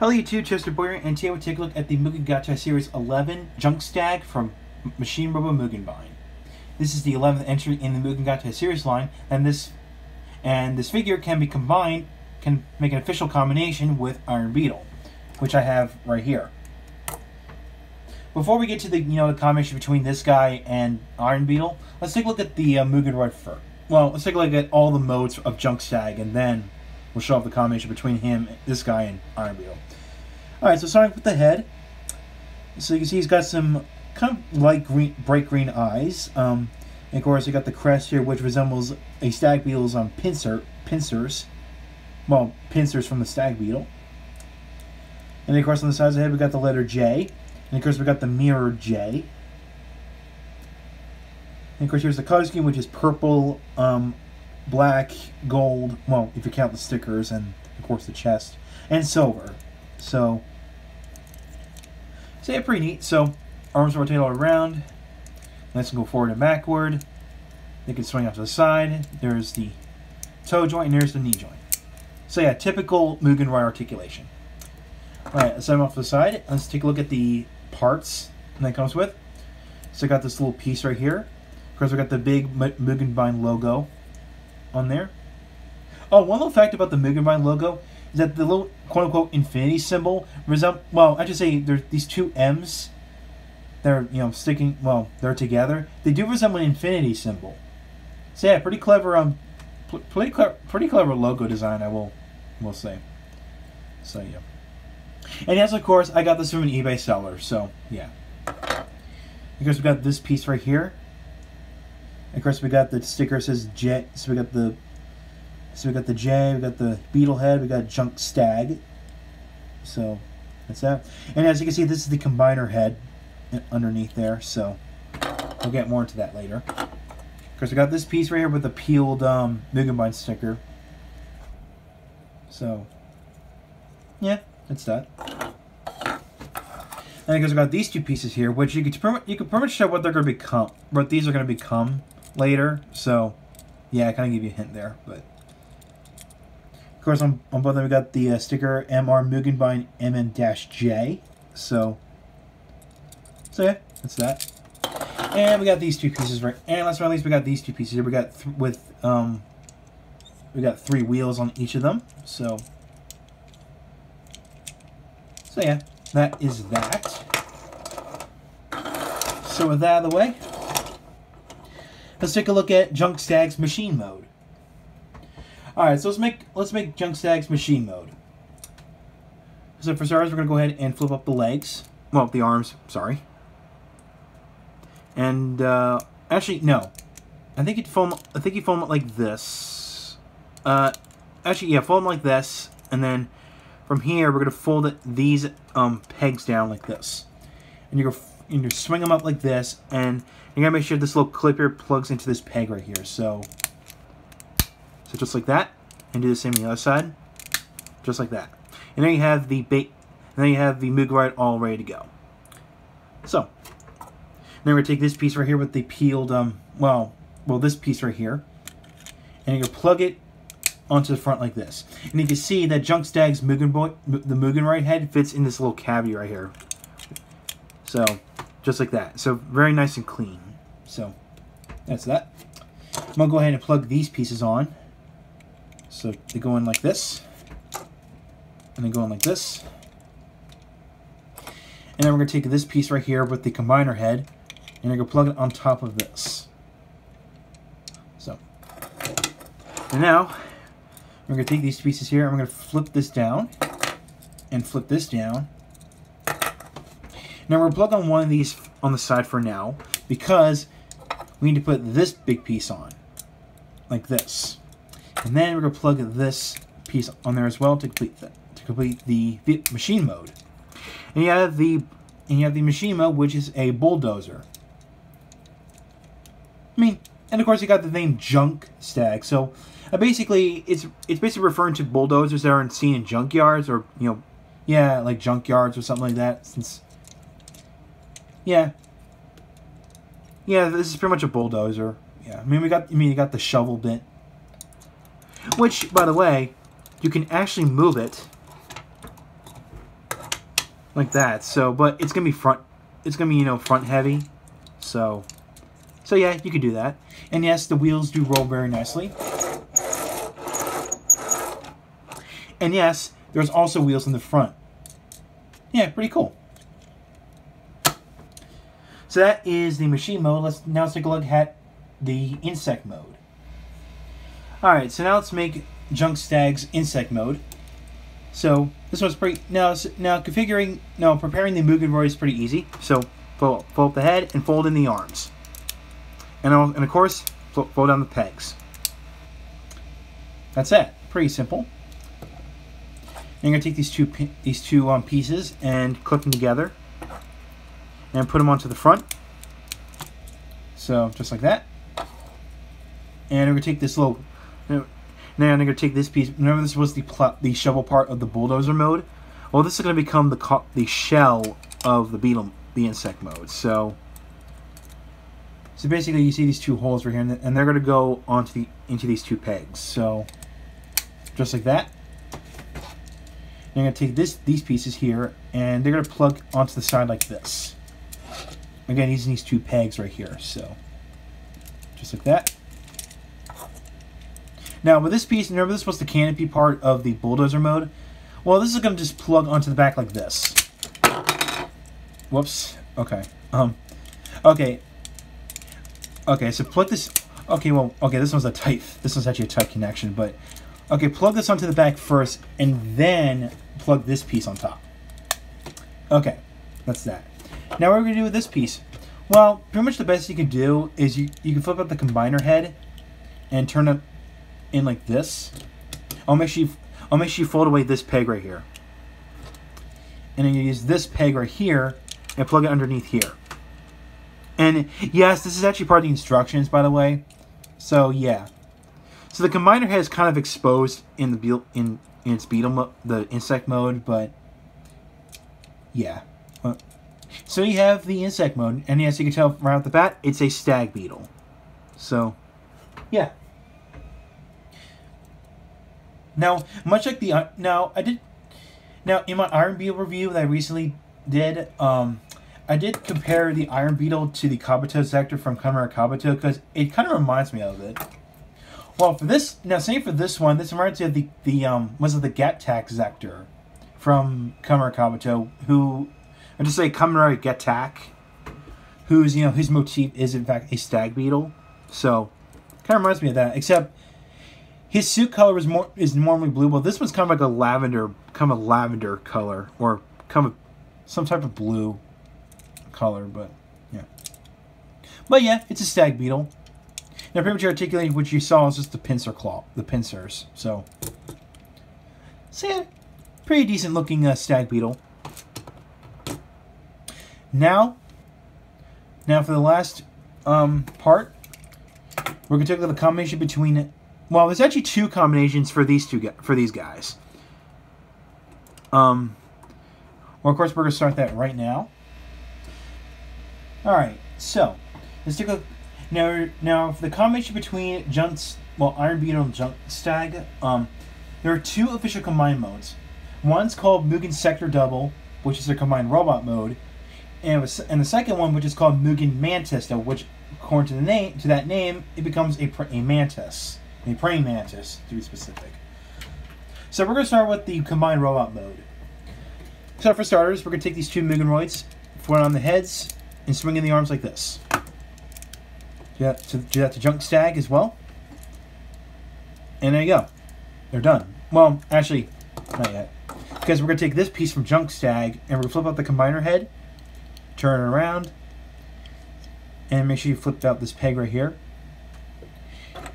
Hello YouTube, Chester Boyer, and today we'll take a look at the Mugen Gattai Series 11 Junk Stag from Machine Robo Mugenbine. This is the 11th entry in the Mugen Gattai series line, and this and this figure can be combined, can make an official combination with Iron Beetle, which I have right here. Before we get to the you know the combination between this guy and Iron Beetle, let's take a look at the uh, Mugenroid first. Well, let's take a look at all the modes of Junk Stag, and then we'll show off the combination between him, this guy, and Iron Beetle. Alright, so starting with the head. So you can see he's got some kind of light green, bright green eyes. Um, and of course, you got the crest here, which resembles a stag beetle's um, pincer, pincers. Well, pincers from the stag beetle. And of course, on the sides of the head, we got the letter J. And of course, we got the mirror J. And of course, here's the color scheme, which is purple, um, black, gold. Well, if you count the stickers, and of course the chest, and silver. So so yeah, pretty neat. So arms rotate all around. Let's go forward and backward. They can swing off to the side. There's the toe joint and there's the knee joint. So yeah, typical Mugenroid articulation. Alright, let's set them off to the side. Let's take a look at the parts that comes with. So I got this little piece right here. Of course, we got the big Mugenbine logo on there. Oh, one little fact about the Mugenbine logo that the little quote unquote infinity symbol resemble well, I should say there's these two M's they're you know sticking well, they're together. They do resemble an infinity symbol. So yeah, pretty clever um pretty clever pretty clever logo design I will will say. So yeah. And yes, of course, I got this from an eBay seller, so yeah. Of course, we got this piece right here. Of course, we got the sticker says J. So we got the so we got the J, we got the Beetlehead, we got Junk Stag. So that's that. And as you can see, this is the combiner head underneath there. So we'll get more into that later. Of course, we got this piece right here with the peeled um, Mugenbine sticker. So, yeah, that's that. And because we got these two pieces here, which you could you could pretty much show what they're going to become, what these are going to become later. So, yeah, I kind of give you a hint there, but of course, on, on both of them, we got the uh, sticker MR Mugenbine MM-J. So, so yeah, that's that. And we got these two pieces right. And last but not least, we got these two pieces here. We got with um, we got three wheels on each of them. So, so yeah, that is that. So with that out of the way, let's take a look at Junk Stag's machine mode. Alright, so let's make let's make Junk Stag's machine mode. So for starters, we're to go ahead and flip up the legs. Well, the arms, sorry. And, uh, actually, no. I think you fold, I think you fold it like this. Uh, actually, yeah, fold them like this. And then from here, we're to fold it, these um, pegs down like this. And you're and you swing them up like this. And you gotta make sure this little clip here plugs into this peg right here. So so just like that, and do the same on the other side, just like that. And then you have the bait, and then you have the Mugenroid all ready to go. So, now we're gonna take this piece right here with the peeled, um, well, well, this piece right here, and gonna plug it onto the front like this. And you can see that Junk Stag's Mugen Boy, the Mugenroid head fits in this little cavity right here. So, just like that. So, very nice and clean. So, that's that. I'm gonna go ahead and plug these pieces on. So they go in like this, and they go in like this. And then we're to take this piece right here with the combiner head, and we're to plug it on top of this. So, and now, we're to take these pieces here, and we're to flip this down, and flip this down. Now we're plug on one of these on the side for now, because we need to put this big piece on, like this. And then we're going to plug this piece on there as well to complete the, to complete the, the machine mode. And you have the and you have the machine mode, which is a bulldozer. I mean, and of course you got the name Junk Stag. So uh, basically, it's it's basically referring to bulldozers that aren't seen in junkyards or you know, yeah, like junkyards or something like that. Since yeah, yeah, this is pretty much a bulldozer. Yeah, I mean we got I mean you got the shovel bit which, by the way, you can actually move it. like that. So, but it's gonna be front. It's gonna be you know front heavy. So, so yeah, you could do that. And yes, the wheels do roll very nicely. And yes, there's also wheels in the front. Yeah, pretty cool. So that is the machine mode. Let's now take a look at the insect mode. Alright, so now let's make Junk Stag's insect mode. So this one's pretty now now configuring now preparing the Mugenroid is pretty easy. So fold, fold the head and fold in the arms. And, and of course fold down the pegs. That's it. Pretty simple. I'm going to take these two these two um, pieces and clip them together and put them onto the front. So just like that. And I'm going to take this little. Now I'm going to take this piece. Remember, this was the the shovel part of the bulldozer mode. Well, this is going to become the the shell of the beetle, the insect mode. So, so basically, you see these two holes right here, and they're going to go onto the into these two pegs. So, just like that. I'm going to take this these pieces here, and they're going to plug onto the side like this. Again, using these two pegs right here. So, just like that. Now, with this piece, remember this was the canopy part of the bulldozer mode? Well, this is going to just plug onto the back like this. Whoops. Okay. Um. Okay. Okay, so plug this... Okay, well, okay, this one's a tight... This one's actually a tight connection, but Okay, plug this onto the back first, and then plug this piece on top. Okay, that's that. Now what we're going to do with this piece? Well, pretty much the best you can do is you, you can flip up the combiner head and turn it in like this. I'll make sure you, I'll make sure you fold away this peg right here. And then you use this peg right here and plug it underneath here. And yes, this is actually part of the instructions, by the way. So yeah, so the combiner head is kind of exposed in the in in its beetle the insect mode, but yeah. Uh, so you have the insect mode, and as you can tell right off the bat, it's a stag beetle. So, yeah. Now, much like the uh, now I did now in my Iron Beetle review that I recently did, um, I did compare the Iron Beetle to the Kabuto Zecter from Kamen Rider Kabuto because it kind of reminds me of it. Well, for this now, same for this one. This reminds me of the the um was it the Gatack Zecter from Kamen Rider Kabuto, who I just say Kamen Rider Gatack, who's you know his motif is in fact a stag beetle. So kind of reminds me of that, except his suit color is more is normally blue. Well, this one's kind of like a lavender, kind of a lavender color, or kind of some type of blue color. But yeah, but yeah, it's a stag beetle. Now, pretty much articulating what you saw is just the pincer claw, the pincers. So, so yeah, pretty decent looking uh, stag beetle. Now, now for the last um, part, we're gonna take a the combination between. Well, there's actually two combinations for these two for these guys. Um, well, of course, we're gonna start that right now. All right, so let's take a now, now the combination between Junk's, well, Iron Beetle and Junk Stag, um, there are two official combined modes. One's called Mugen Sector Double, which is a combined robot mode, and, was, and the second one, which is called Mugen Mantis, which, according to the name, to that name, it becomes a, a mantis, a praying mantis, to be specific. So we're going to start with the combined robot mode. So for starters, we're going to take these two Mugenroids, one on the heads, and swing in the arms like this. Do that to, do that to Junk Stag as well. And there you go. They're done. Well, actually, not yet. Because we're going to take this piece from Junk Stag and we're going to flip out the combiner head, turn it around, and make sure you flip out this peg right here.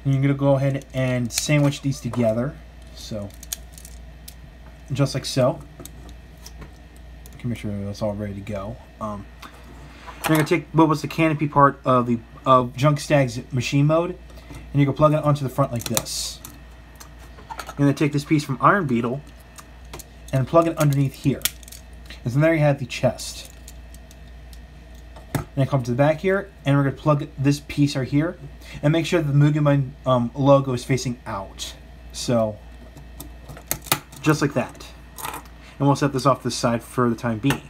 And you're going to go ahead and sandwich these together. So, just like so. can make sure that's all ready to go. Um, you're going to take what was the canopy part of the of Junk Stag's machine mode, and you can plug it onto the front like this. You're going to take this piece from Iron Beetle and plug it underneath here. And so there you have the chest. And I come to the back here, and we're going to plug this piece right here, and make sure that the Mugen um, logo is facing out. So, just like that. And we'll set this off the side for the time being.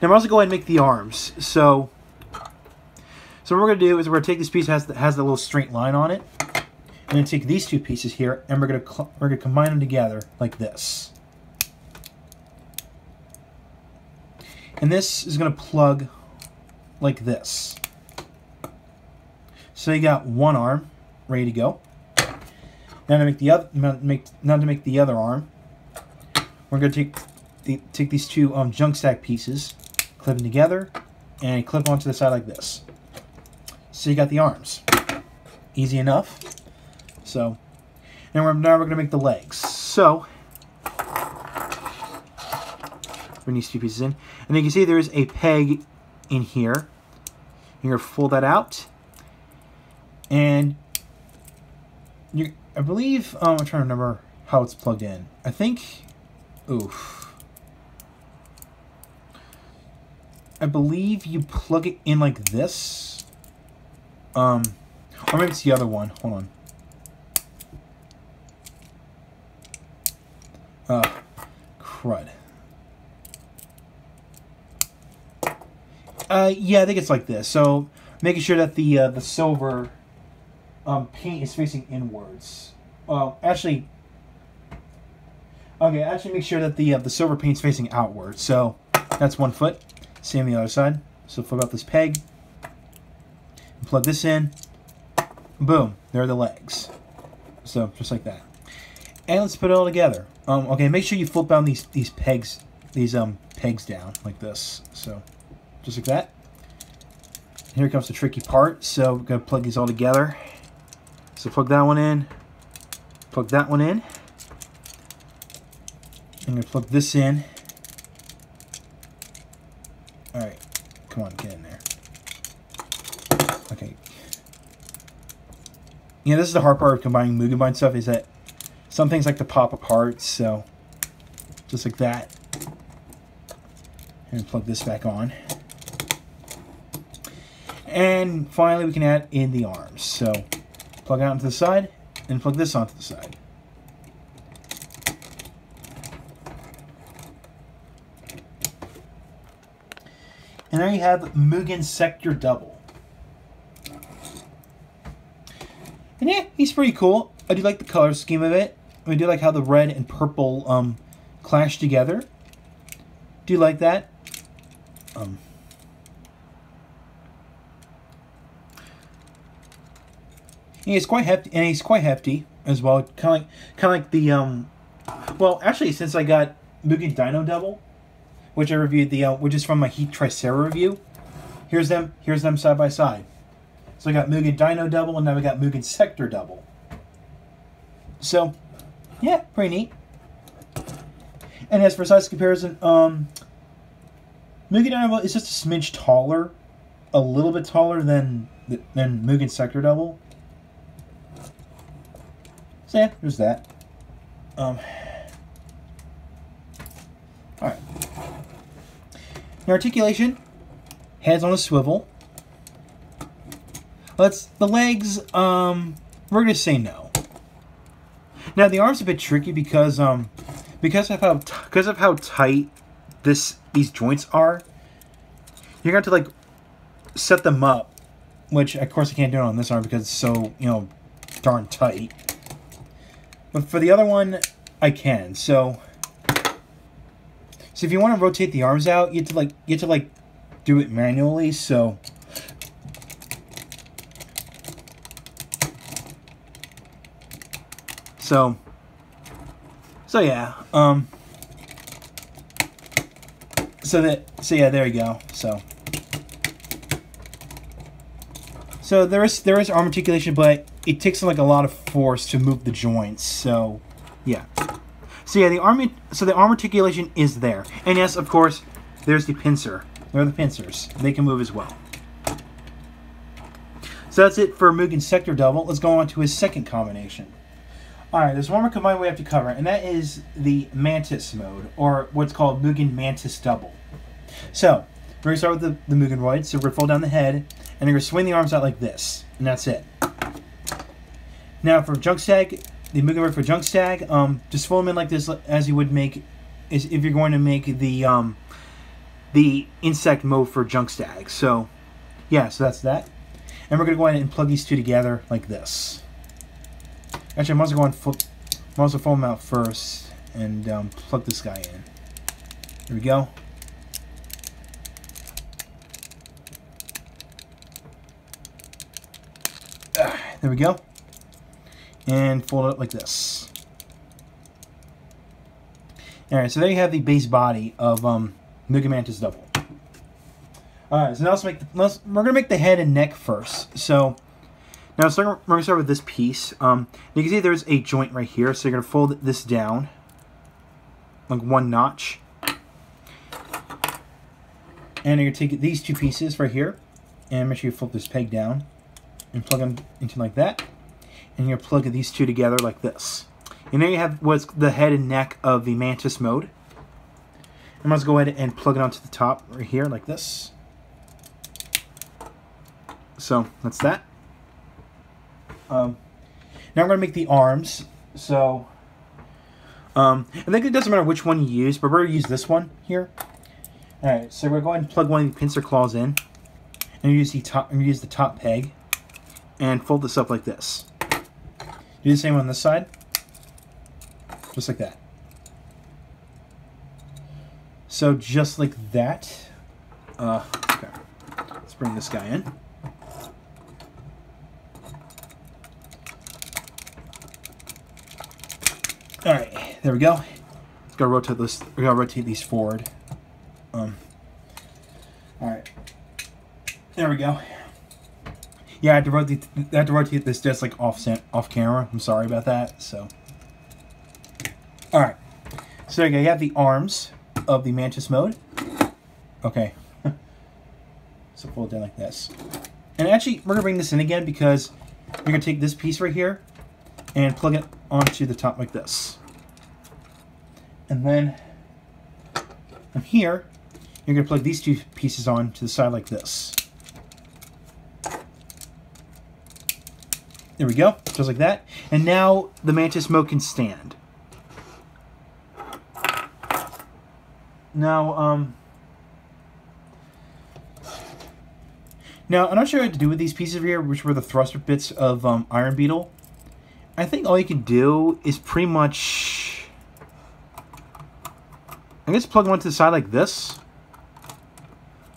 Now I'm also going to make the arms. So, so what we're going to do is we're going to take this piece that has the, has the little straight line on it, and then take these two pieces here, and we're going to we're going to combine them together like this. And this is going to plug like this. So you got one arm ready to go. Now to make the other, make now to make the other arm, we're going to take the, take these two um, Junk Stag pieces, clip them together, and clip onto the side like this. So you got the arms. Easy enough. So now we're, now we're going to make the legs. So bring these two pieces in, and you can see there is a peg in here. You're going to fold that out, and you I believe, um, I'm trying to remember how it's plugged in. I think, oof. I believe you plug it in like this. Um, or maybe it's the other one. Hold on. Uh, crud. Uh, yeah, I think it's like this. So, making sure that the uh, the silver um, paint is facing inwards. Well, actually, okay, actually make sure that the uh, the silver paint's facing outward. So that's one foot. Same on the other side. So flip out this peg, plug this in. Boom, there are the legs. So just like that. And let's put it all together. Um, okay, make sure you flip down these these pegs, these um pegs down like this. So just like that. Here comes the tricky part. So we're gonna plug these all together. So plug that one in, plug that one in. I'm going to plug this in. Alright, come on, get in there. Okay. Yeah, this is the hard part of combining Mugenbine stuff, is that some things like to pop apart, so just like that. And plug this back on. And finally, we can add in the arms. So plug out into the side, and plug this onto the side. And there you have Mugen Sector Double. And yeah, he's pretty cool. I do like the color scheme of it. I do like how the red and purple um, clash together. Do you like that? Um, he's quite hefty, and he's quite hefty as well. Kind of like, kind of like the um. Well, actually, since I got Mugen Dino Double, which I reviewed the uh, which is from my Heat Tricera review. Here's them. Here's them side by side. So I got Mugen Dino Double, and now we got Mugen Sector Double. So, yeah, pretty neat. And as for size comparison, um, Mugen Dino is just a smidge taller, a little bit taller than than Mugen Sector Double. So yeah, there's that. Um, all right. Now articulation, heads on a swivel. Let's the legs. Um, we're gonna say no. Now the arms a bit tricky because um, because of how because of how tight this these joints are. You're going to like set them up, which of course I can't do it on this arm because it's so you know darn tight. But for the other one, I can. So, so if you want to rotate the arms out, you have to like you have to like do it manually. So. So, so yeah, um, so that, so yeah, there you go, so. So there is, there is arm articulation, but it takes like a lot of force to move the joints. So, yeah. So yeah, the arm so the arm articulation is there, and yes, of course, there's the pincer. There are the pincers. They can move as well. So that's it for Mugen Sector Double. Let's go on to his second combination. Alright, there's one more combine we have to cover, and that is the Mantis mode, or what's called Mugen Mantis Double. So, we're to start with the, the Mugenroid. So we're to fold down the head, and going to swing the arms out like this, and that's it. Now for junk stag, the Mugen for junk stag, um, just fold them in like this as you would make, is if you're going to make the um, the insect mode for junk stag. So, yeah, so that's that. And we're going to go ahead and plug these two together like this. Actually, I might as well go and flip, might as well fold them out first and um, plug this guy in. There we go. There we go. And fold it like this. Alright, so there you have the base body of um, Mugen Mantis Double. Alright, so now let's make the, let's, we're gonna make the head and neck first. So now so we're gonna start with this piece. Um, you can see there's a joint right here, so you're gonna fold this down like one notch, and you're gonna take these two pieces right here, and make sure you flip this peg down, and plug them into like that, and you're gonna plug these two together like this. And then you have what's the head and neck of the Mantis mode. I'm going to go ahead and plug it onto the top right here like this. So that's that. Um, now I'm going to make the arms. So um, I think it doesn't matter which one you use, but we're going to use this one here. Alright, so we're going to plug one of the pincer claws in. And use the top and use the top peg. And fold this up like this. Do the same on this side. Just like that. So just like that. Uh, okay. Let's bring this guy in. All right, there we go. Let's go rotate this. We gotta rotate these forward. Um. All right. There we go. Yeah, I had to rotate. I had to rotate this just like off off camera. I'm sorry about that. So. All right. So you have the arms of the Mantis mode. Okay. so fold it down like this. And actually, we're gonna bring this in again because you're gonna take this piece right here and plug it onto the top like this. And then from here, you're to plug these two pieces on to the side like this. There we go, just like that. And now the Mantis Mode can stand. Now, um... Now, I'm not sure what to do with these pieces here, which were the thruster bits of um, Iron Beetle. I think all you can do is pretty much... I guess plug one to the side like this.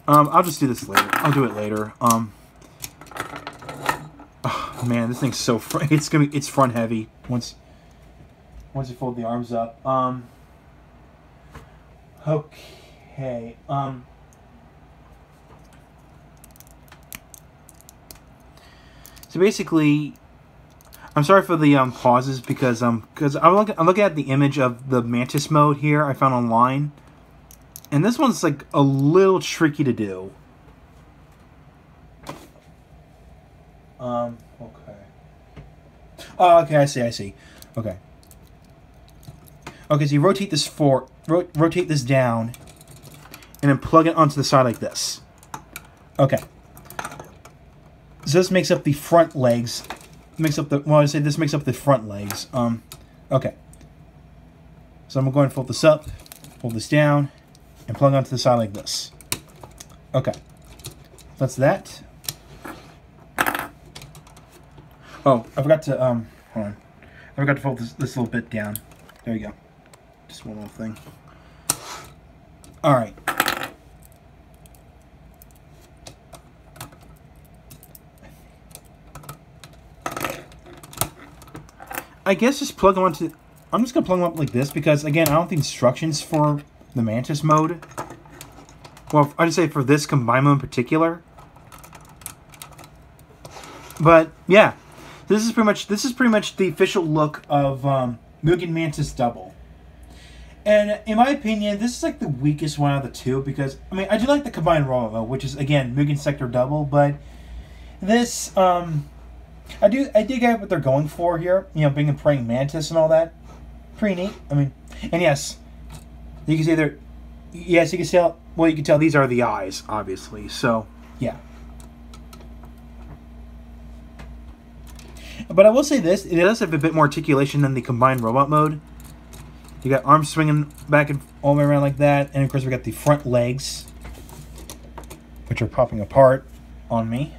Um, I'll just do this later. I'll do it later. Um, oh, man, this thing's so. It's gonna be. It's front heavy once. Once you fold the arms up. Um. Okay. Um. So basically, I'm sorry for the um, pauses because um because I'm looking I'm looking at the image of the Mantis mode here I found online, and this one's like a little tricky to do. Um. Okay. Oh, okay. I see. I see. Okay. Okay. So you rotate this for ro rotate this down, and then plug it onto the side like this. Okay. So this makes up the front legs makes up the, well, I say this makes up the front legs. Um, okay. So I'm going to fold this up, fold this down, and plug onto the side like this. Okay. That's that. Oh, I forgot to, um, hold on. I forgot to fold this, this little bit down. There you go. Just one little thing. All right. I guess just plug them onto... I'm just going to plug them up like this because, again, I don't think instructions for the Mantis mode... Well, I just say for this combine mode in particular. But, yeah. This is pretty much this is pretty much the official look of um, Mugen Mantis Double. And in my opinion, this is like the weakest one out of the two because I mean I do like the combined robot, which is again Mugen Sector Double, but this um I do I do get what they're going for here. You know, being a praying mantis and all that. Pretty neat. I mean, and yes, you can see they're yes, you can tell. Well, you can tell these are the eyes, obviously. So yeah. But I will say this: it does have a bit more articulation than the combined robot mode. You got arms swinging back and all the way around like that, and of course we got the front legs which are popping apart on me.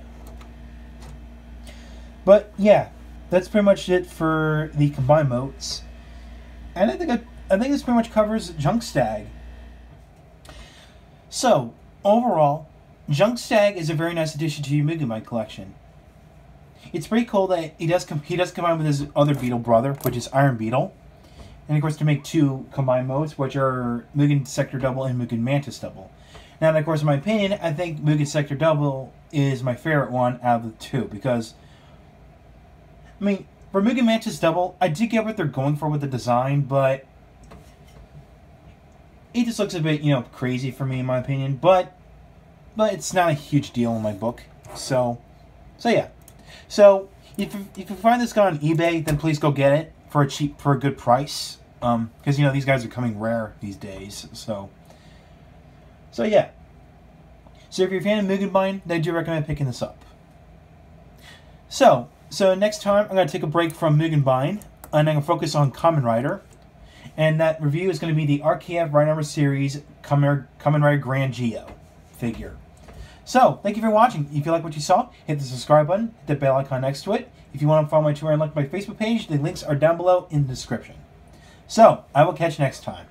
But yeah, that's pretty much it for the combined modes. And I think I, I think this pretty much covers Junk Stag. So overall, Junk Stag is a very nice addition to your Mugen collection. It's pretty cool that he does he does combine with his other Beetle brother, which is Iron Beetle, and of course to make two combined modes, which are Mugen Sector Double and Mugen Mantis Double. Now, of course, in my opinion, I think Mugen Sector Double is my favorite one out of the two because, I mean, for Mugen Mantis Double, I did get what they're going for with the design, but it just looks a bit, you know, crazy for me in my opinion. But, but it's not a huge deal in my book. So, so yeah. So if you, if you find this guy on eBay, then please go get it for a cheap for a good price. Um, because you know these guys are coming rare these days. So, so yeah. So if you're a fan of Mugenbine, then I do recommend picking this up. So, so next time I'm to take a break from Mugenbine, and I'm to focus on Kamen Rider. And that review is going to be the RKF Number Series Kamen Rider Grand Zi-O figure. So, thank you for watching. If you like what you saw, hit the subscribe button, hit the bell icon next to it. If you want to follow my Twitter and like my Facebook page, the links are down below in the description. So, I will catch you next time.